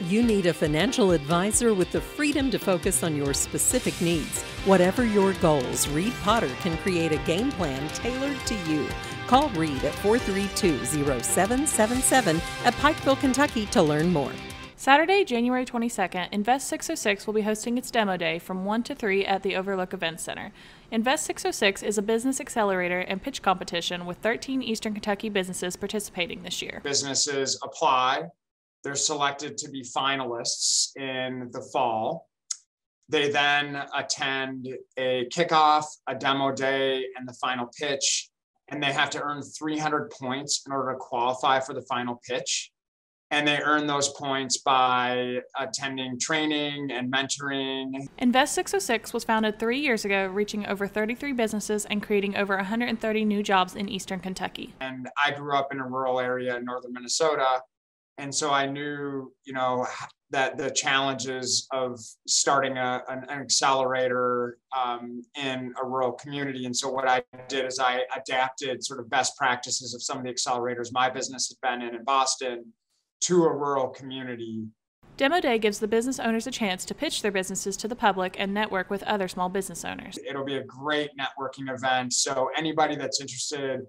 You need a financial advisor with the freedom to focus on your specific needs. Whatever your goals, Reed Potter can create a game plan tailored to you. Call Reed at 432 0777 at Pikeville, Kentucky to learn more. Saturday, January 22nd, Invest 606 will be hosting its demo day from 1 to 3 at the Overlook Events Center. Invest 606 is a business accelerator and pitch competition with 13 Eastern Kentucky businesses participating this year. Businesses apply, they're selected to be finalists in the fall. They then attend a kickoff, a demo day, and the final pitch, and they have to earn 300 points in order to qualify for the final pitch and they earn those points by attending training and mentoring. Invest 606 was founded three years ago, reaching over 33 businesses and creating over 130 new jobs in eastern Kentucky. And I grew up in a rural area in northern Minnesota. And so I knew, you know, that the challenges of starting a, an, an accelerator um, in a rural community. And so what I did is I adapted sort of best practices of some of the accelerators my business has been in in Boston to a rural community. Demo Day gives the business owners a chance to pitch their businesses to the public and network with other small business owners. It'll be a great networking event. So, anybody that's interested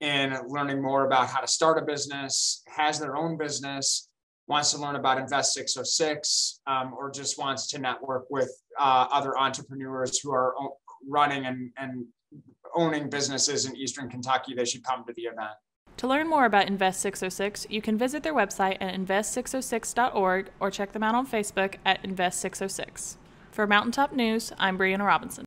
in learning more about how to start a business, has their own business, wants to learn about Invest 606, um, or just wants to network with uh, other entrepreneurs who are running and, and owning businesses in Eastern Kentucky, they should come to the event. To learn more about Invest 606, you can visit their website at invest606.org or check them out on Facebook at Invest 606. For Mountaintop News, I'm Brianna Robinson.